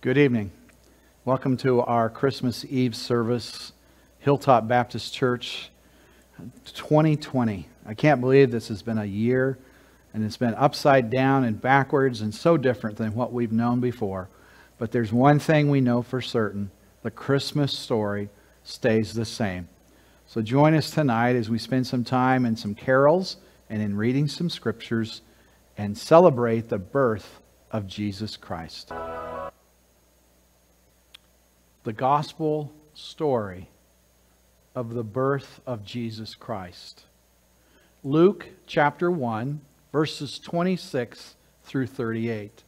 Good evening. Welcome to our Christmas Eve service, Hilltop Baptist Church 2020. I can't believe this has been a year and it's been upside down and backwards and so different than what we've known before. But there's one thing we know for certain the Christmas story stays the same. So join us tonight as we spend some time in some carols and in reading some scriptures and celebrate the birth of Jesus Christ the gospel story of the birth of Jesus Christ. Luke chapter 1, verses 26 through 38.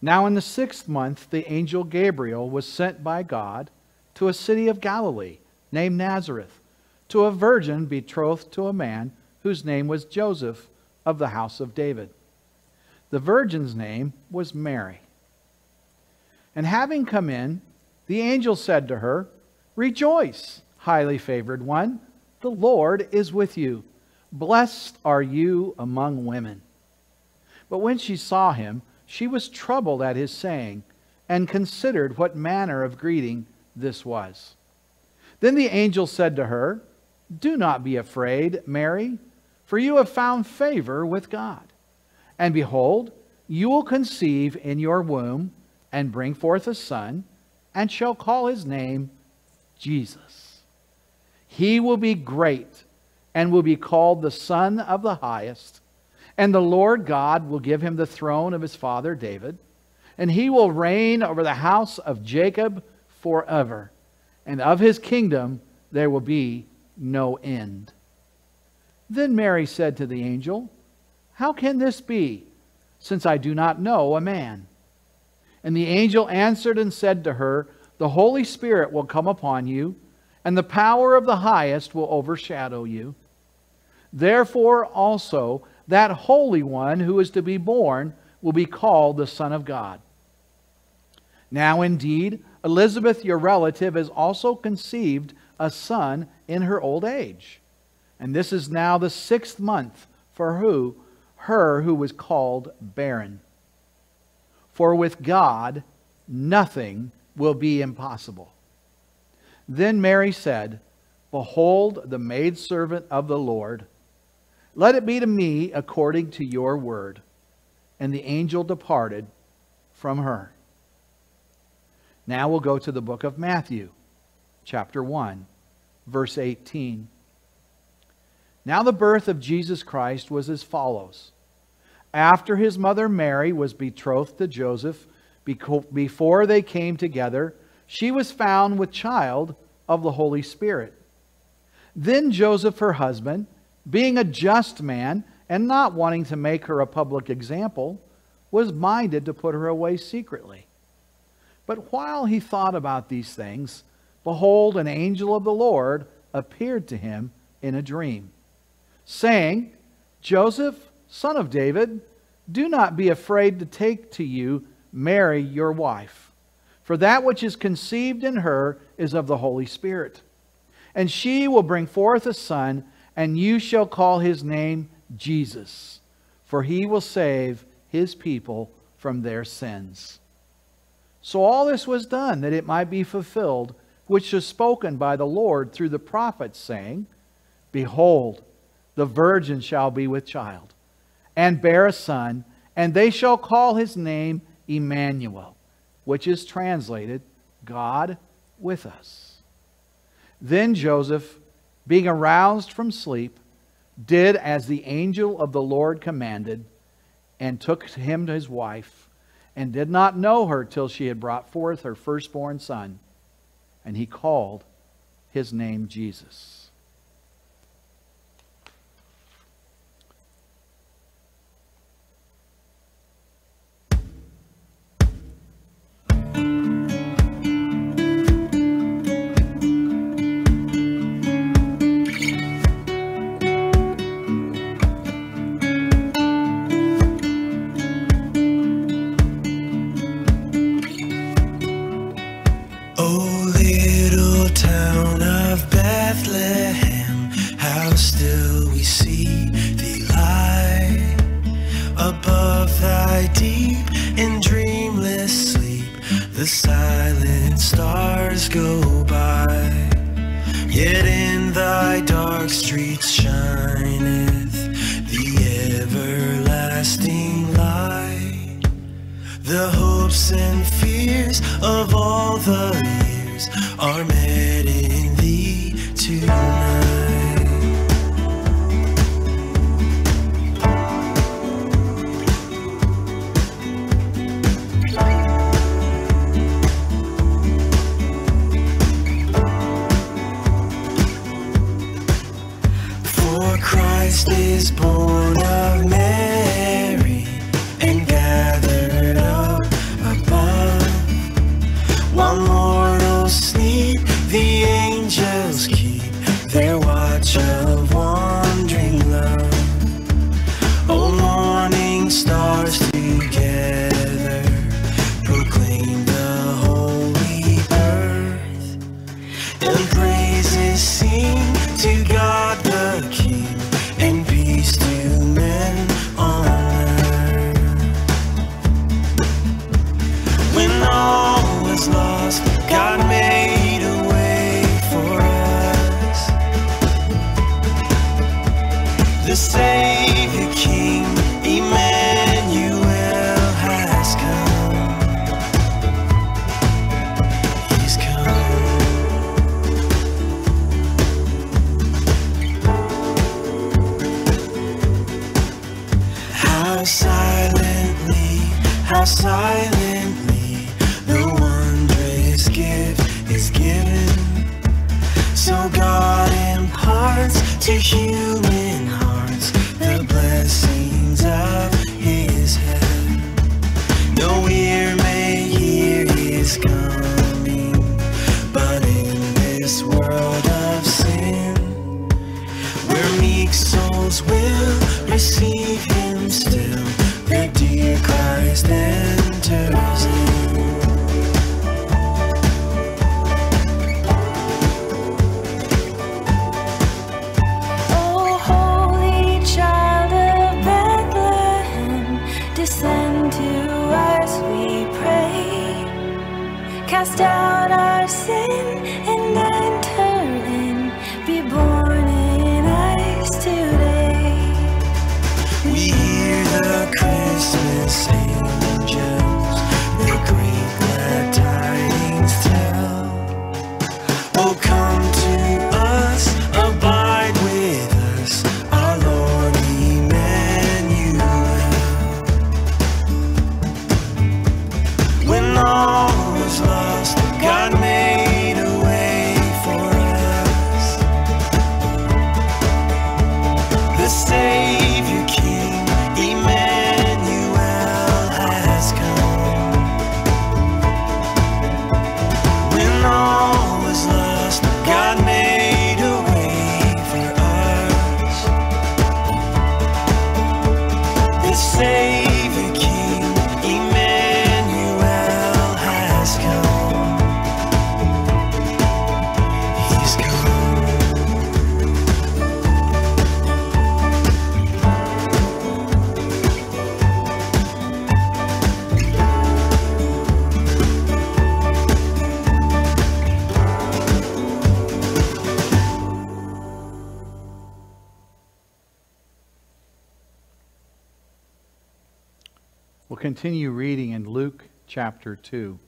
Now, in the sixth month, the angel Gabriel was sent by God to a city of Galilee named Nazareth to a virgin betrothed to a man whose name was Joseph of the house of David. The virgin's name was Mary. And having come in, the angel said to her, Rejoice, highly favored one, the Lord is with you. Blessed are you among women. But when she saw him, she was troubled at his saying, and considered what manner of greeting this was. Then the angel said to her, Do not be afraid, Mary, for you have found favor with God. And behold, you will conceive in your womb and bring forth a son and shall call his name Jesus. He will be great and will be called the Son of the Highest. And the Lord God will give him the throne of his father David, and he will reign over the house of Jacob forever. And of his kingdom there will be no end. Then Mary said to the angel, How can this be, since I do not know a man? And the angel answered and said to her, The Holy Spirit will come upon you, and the power of the highest will overshadow you. Therefore also that Holy One who is to be born will be called the Son of God. Now indeed, Elizabeth, your relative, has also conceived a son in her old age. And this is now the sixth month for who? Her who was called barren. For with God, nothing will be impossible. Then Mary said, Behold, the maidservant of the Lord. Let it be to me according to your word. And the angel departed from her. Now we'll go to the book of Matthew, chapter 1, verse 18. Now the birth of Jesus Christ was as follows after his mother Mary was betrothed to Joseph, before they came together, she was found with child of the Holy Spirit. Then Joseph, her husband, being a just man and not wanting to make her a public example, was minded to put her away secretly. But while he thought about these things, behold, an angel of the Lord appeared to him in a dream, saying, Joseph, son of David, do not be afraid to take to you Mary, your wife, for that which is conceived in her is of the Holy Spirit. And she will bring forth a son, and you shall call his name Jesus, for he will save his people from their sins. So all this was done that it might be fulfilled, which was spoken by the Lord through the prophets, saying, Behold, the virgin shall be with child and bear a son, and they shall call his name Emmanuel, which is translated God with us. Then Joseph, being aroused from sleep, did as the angel of the Lord commanded, and took him to his wife, and did not know her till she had brought forth her firstborn son, and he called his name Jesus. till we see the light above thy deep and dreamless sleep. The silent stars go by, yet in thy dark streets shineth the everlasting light. The hopes and fears of all the years are met in. Out our sin continue reading in Luke chapter 2,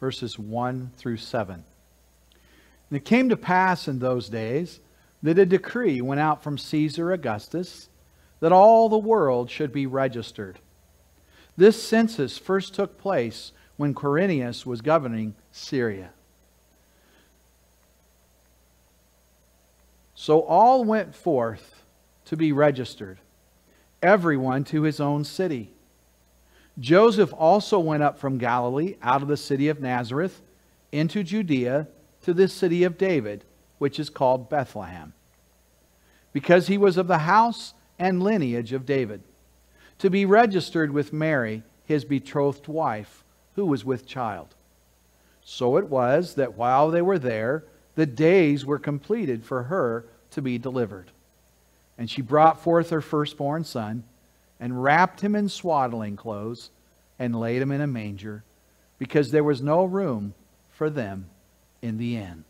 verses 1 through 7. And it came to pass in those days that a decree went out from Caesar Augustus that all the world should be registered. This census first took place when Quirinius was governing Syria. So all went forth to be registered, everyone to his own city. Joseph also went up from Galilee out of the city of Nazareth into Judea to the city of David, which is called Bethlehem, because he was of the house and lineage of David, to be registered with Mary, his betrothed wife, who was with child. So it was that while they were there, the days were completed for her to be delivered. And she brought forth her firstborn son, and wrapped him in swaddling clothes, and laid him in a manger, because there was no room for them in the end.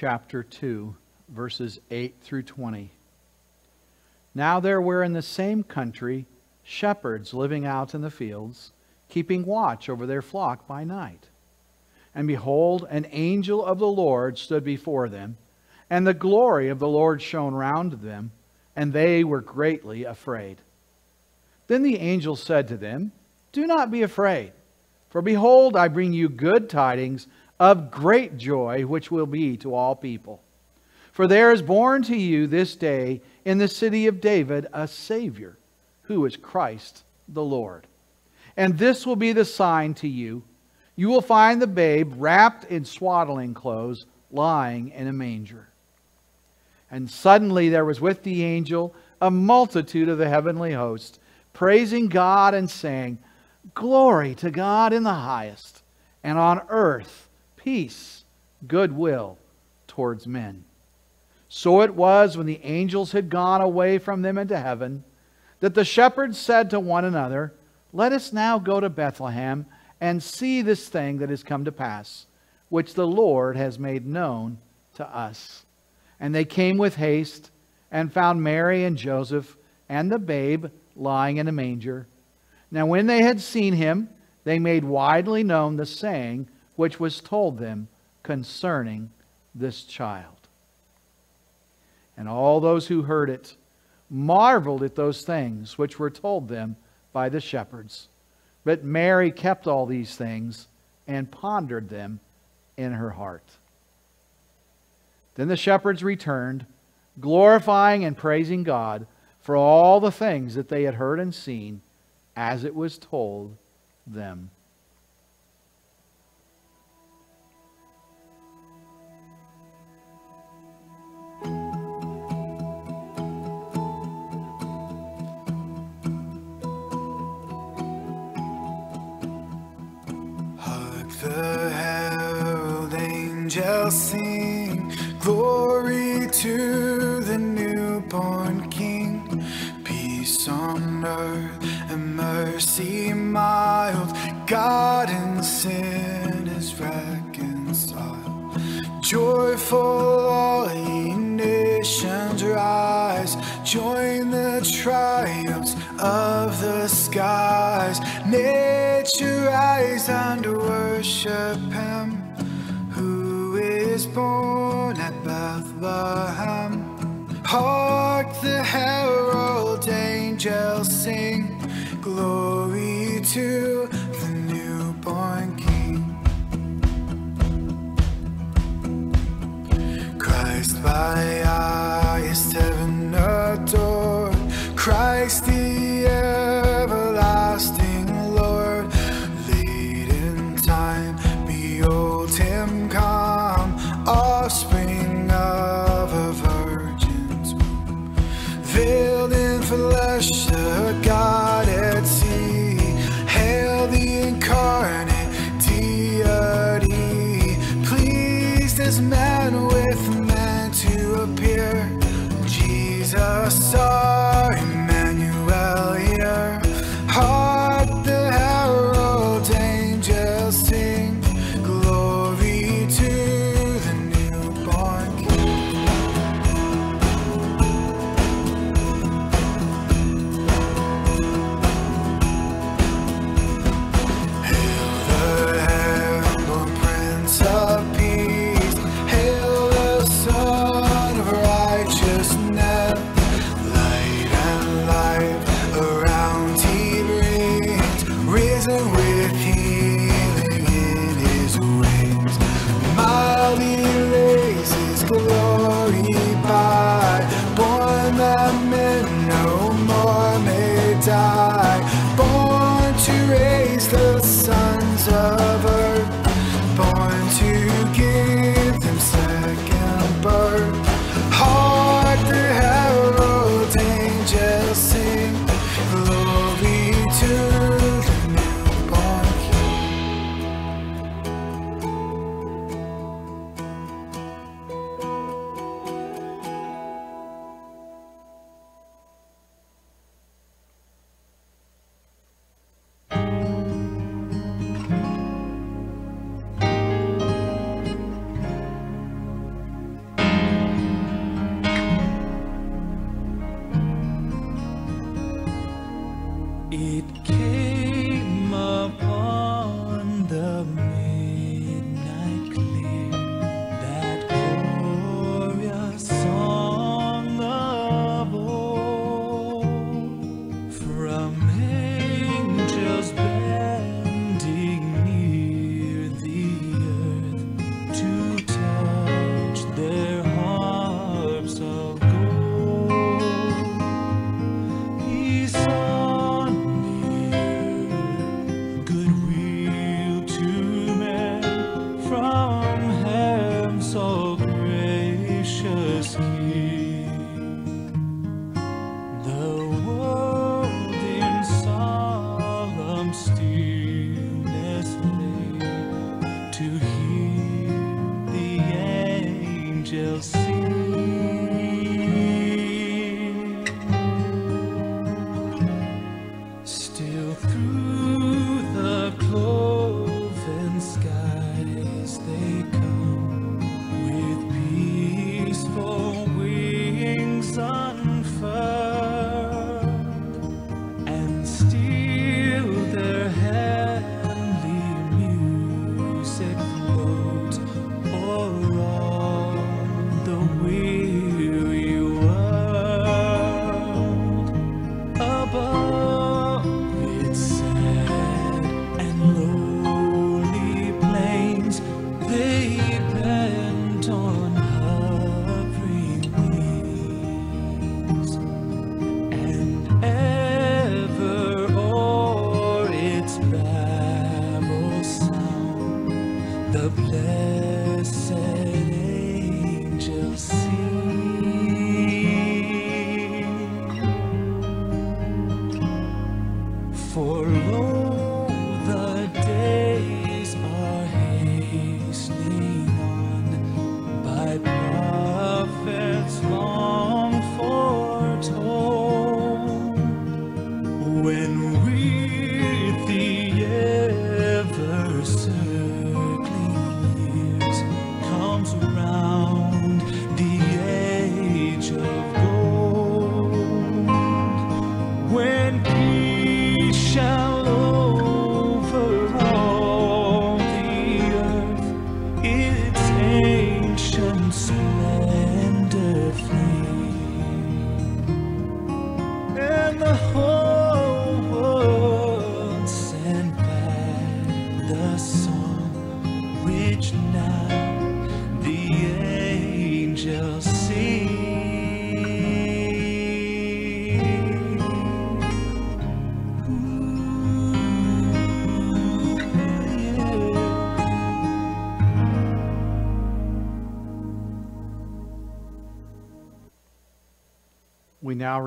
Chapter 2, verses 8 through 20. Now there were in the same country shepherds living out in the fields, keeping watch over their flock by night. And behold, an angel of the Lord stood before them, and the glory of the Lord shone round them, and they were greatly afraid. Then the angel said to them, Do not be afraid, for behold, I bring you good tidings of great joy, which will be to all people. For there is born to you this day in the city of David a Savior, who is Christ the Lord. And this will be the sign to you. You will find the babe wrapped in swaddling clothes, lying in a manger. And suddenly there was with the angel a multitude of the heavenly host, praising God and saying, Glory to God in the highest, and on earth peace, goodwill towards men. So it was when the angels had gone away from them into heaven that the shepherds said to one another, Let us now go to Bethlehem and see this thing that has come to pass, which the Lord has made known to us. And they came with haste and found Mary and Joseph and the babe lying in a manger. Now, when they had seen him, they made widely known the saying which was told them concerning this child. And all those who heard it marveled at those things which were told them by the shepherds. But Mary kept all these things and pondered them in her heart. Then the shepherds returned, glorifying and praising God for all the things that they had heard and seen as it was told them. Sing, glory to the newborn King. Peace on earth and mercy mild, God and sin is reconciled. Joyful all ye nations rise, join the triumphs of the skies. Nature rise and worship him born at Bethlehem. Hark the herald angels sing, glory to the newborn King. Christ by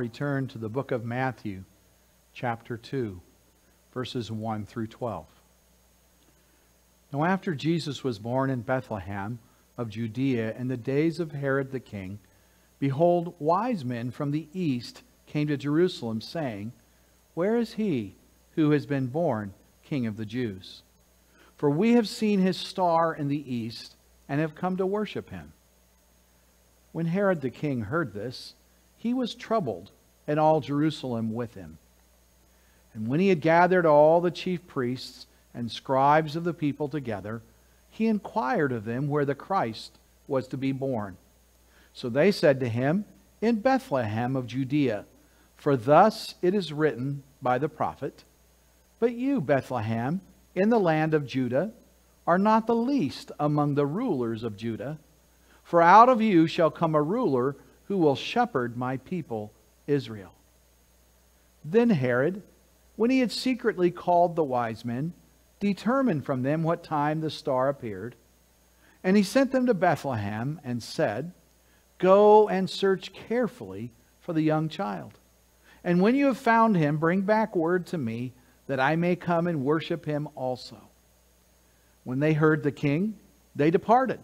return to the book of Matthew, chapter 2, verses 1 through 12. Now, after Jesus was born in Bethlehem of Judea in the days of Herod the king, behold, wise men from the east came to Jerusalem, saying, Where is he who has been born King of the Jews? For we have seen his star in the east and have come to worship him. When Herod the king heard this, he was troubled, and all Jerusalem with him. And when he had gathered all the chief priests and scribes of the people together, he inquired of them where the Christ was to be born. So they said to him, In Bethlehem of Judea, for thus it is written by the prophet, But you, Bethlehem, in the land of Judah, are not the least among the rulers of Judah, for out of you shall come a ruler who will shepherd my people Israel. Then Herod, when he had secretly called the wise men, determined from them what time the star appeared. And he sent them to Bethlehem and said, Go and search carefully for the young child. And when you have found him, bring back word to me that I may come and worship him also. When they heard the king, they departed.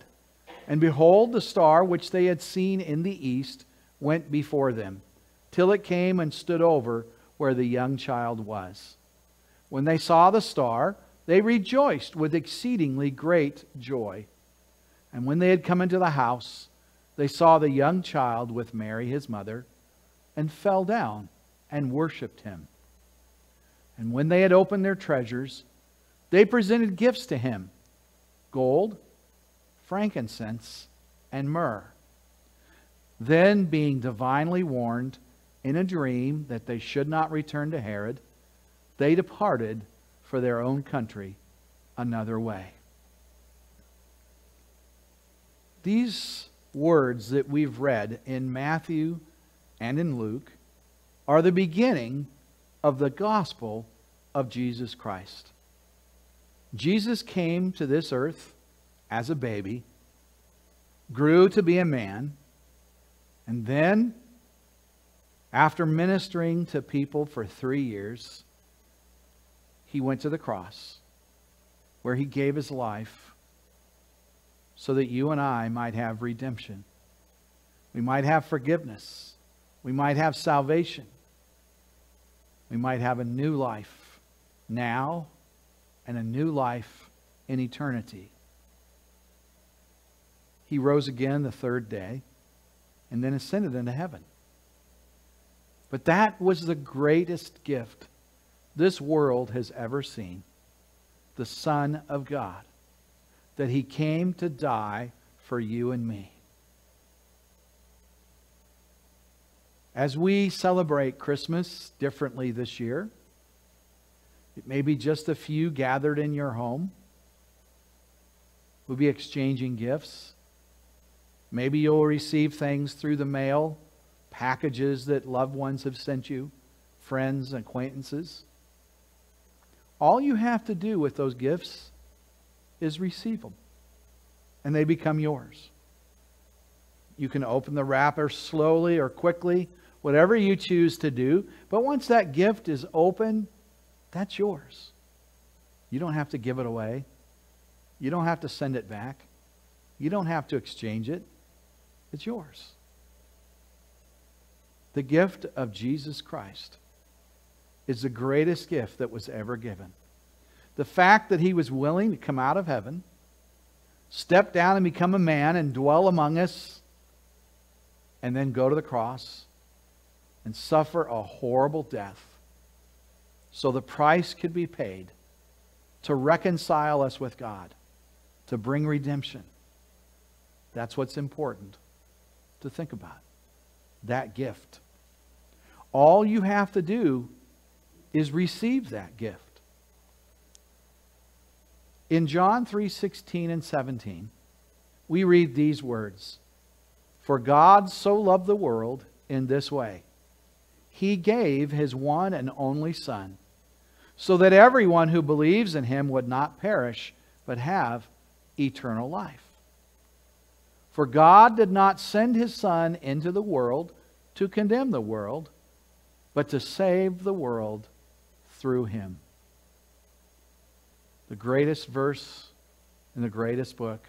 And behold, the star which they had seen in the east went before them, till it came and stood over where the young child was. When they saw the star, they rejoiced with exceedingly great joy. And when they had come into the house, they saw the young child with Mary his mother, and fell down and worshipped him. And when they had opened their treasures, they presented gifts to him gold, frankincense, and myrrh. Then, being divinely warned in a dream that they should not return to Herod, they departed for their own country another way. These words that we've read in Matthew and in Luke are the beginning of the gospel of Jesus Christ. Jesus came to this earth as a baby, grew to be a man, and then, after ministering to people for three years, he went to the cross where he gave his life so that you and I might have redemption. We might have forgiveness. We might have salvation. We might have a new life now and a new life in eternity. He rose again the third day and then ascended into heaven. But that was the greatest gift this world has ever seen the Son of God, that He came to die for you and me. As we celebrate Christmas differently this year, it may be just a few gathered in your home. We'll be exchanging gifts. Maybe you'll receive things through the mail, packages that loved ones have sent you, friends, acquaintances. All you have to do with those gifts is receive them, and they become yours. You can open the wrapper slowly or quickly, whatever you choose to do. But once that gift is open, that's yours. You don't have to give it away. You don't have to send it back. You don't have to exchange it. It's yours. The gift of Jesus Christ is the greatest gift that was ever given. The fact that he was willing to come out of heaven, step down and become a man and dwell among us, and then go to the cross and suffer a horrible death so the price could be paid to reconcile us with God, to bring redemption. That's what's important to think about. That gift. All you have to do is receive that gift. In John 3:16 and 17, we read these words: For God so loved the world in this way. He gave his one and only son, so that everyone who believes in him would not perish, but have eternal life. For God did not send his Son into the world to condemn the world, but to save the world through him. The greatest verse in the greatest book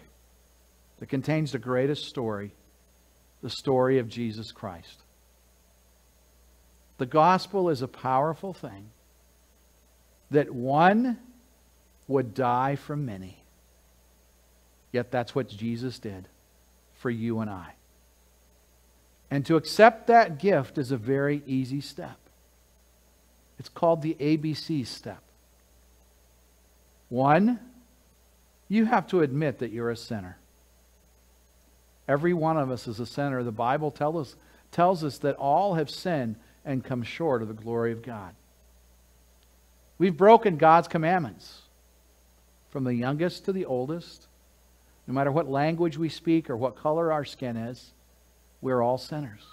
that contains the greatest story, the story of Jesus Christ. The gospel is a powerful thing that one would die for many. Yet that's what Jesus did for you and I. And to accept that gift is a very easy step. It's called the ABC step. One, you have to admit that you're a sinner. Every one of us is a sinner. The Bible tell us, tells us that all have sinned and come short of the glory of God. We've broken God's commandments from the youngest to the oldest. No matter what language we speak or what color our skin is, we're all sinners.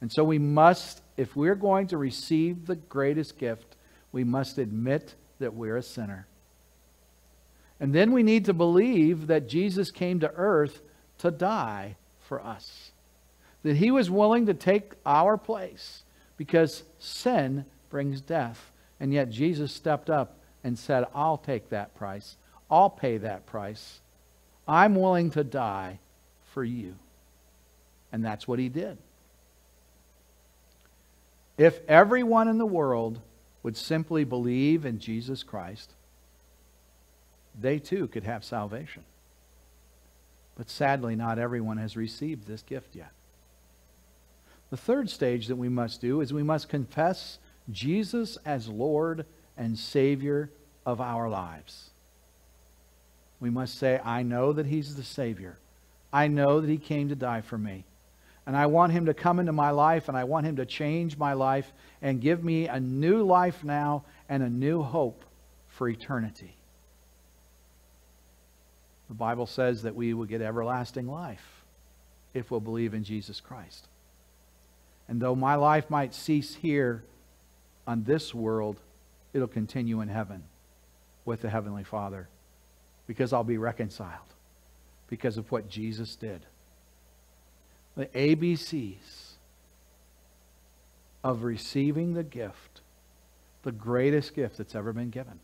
And so we must, if we're going to receive the greatest gift, we must admit that we're a sinner. And then we need to believe that Jesus came to earth to die for us. That he was willing to take our place because sin brings death. And yet Jesus stepped up and said, I'll take that price. I'll pay that price. I'm willing to die for you. And that's what he did. If everyone in the world would simply believe in Jesus Christ, they too could have salvation. But sadly, not everyone has received this gift yet. The third stage that we must do is we must confess Jesus as Lord and Savior of our lives. We must say, I know that He's the Savior. I know that He came to die for me. And I want Him to come into my life, and I want Him to change my life and give me a new life now and a new hope for eternity. The Bible says that we will get everlasting life if we'll believe in Jesus Christ. And though my life might cease here on this world, it'll continue in heaven with the Heavenly Father because I'll be reconciled because of what Jesus did. The ABCs of receiving the gift, the greatest gift that's ever been given.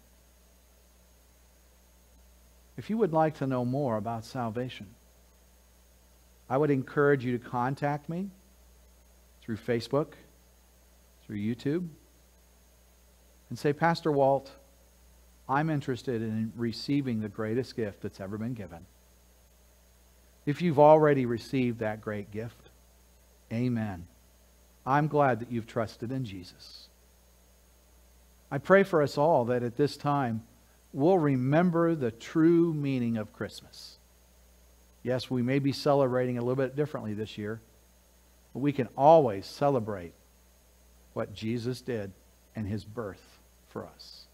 if you would like to know more about salvation, I would encourage you to contact me through Facebook, through YouTube, and say, Pastor Walt, I'm interested in receiving the greatest gift that's ever been given. If you've already received that great gift, amen. I'm glad that you've trusted in Jesus. I pray for us all that at this time we'll remember the true meaning of Christmas. Yes, we may be celebrating a little bit differently this year, but we can always celebrate what Jesus did and his birth for us.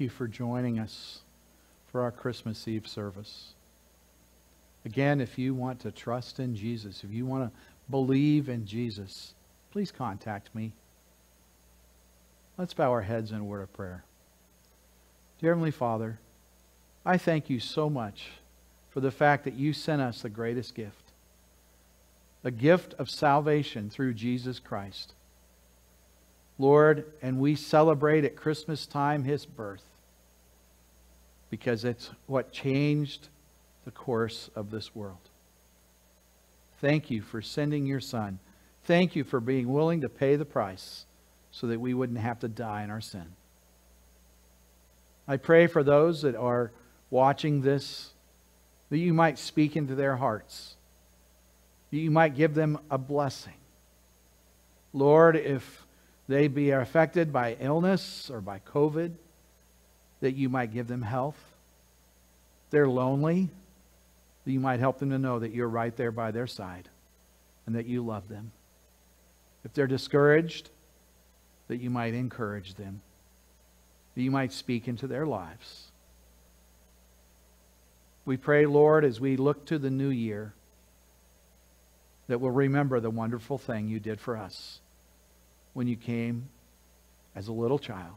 You for joining us for our Christmas Eve service. Again, if you want to trust in Jesus, if you want to believe in Jesus, please contact me. Let's bow our heads in a word of prayer. Dear Heavenly Father, I thank you so much for the fact that you sent us the greatest gift. the gift of salvation through Jesus Christ. Lord, and we celebrate at Christmas time his birth because it's what changed the course of this world. Thank you for sending your son. Thank you for being willing to pay the price so that we wouldn't have to die in our sin. I pray for those that are watching this that you might speak into their hearts, that you might give them a blessing. Lord, if they be affected by illness or by COVID, that you might give them health. They're lonely, that you might help them to know that you're right there by their side and that you love them. If they're discouraged, that you might encourage them, that you might speak into their lives. We pray, Lord, as we look to the new year, that we'll remember the wonderful thing you did for us when you came as a little child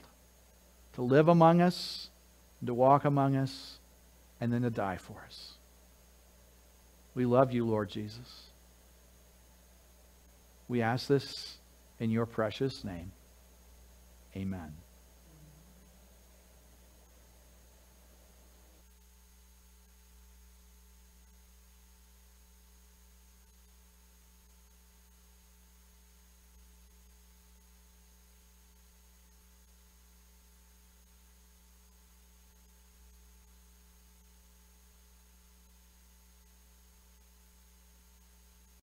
to live among us, to walk among us, and then to die for us. We love you, Lord Jesus. We ask this in your precious name. Amen.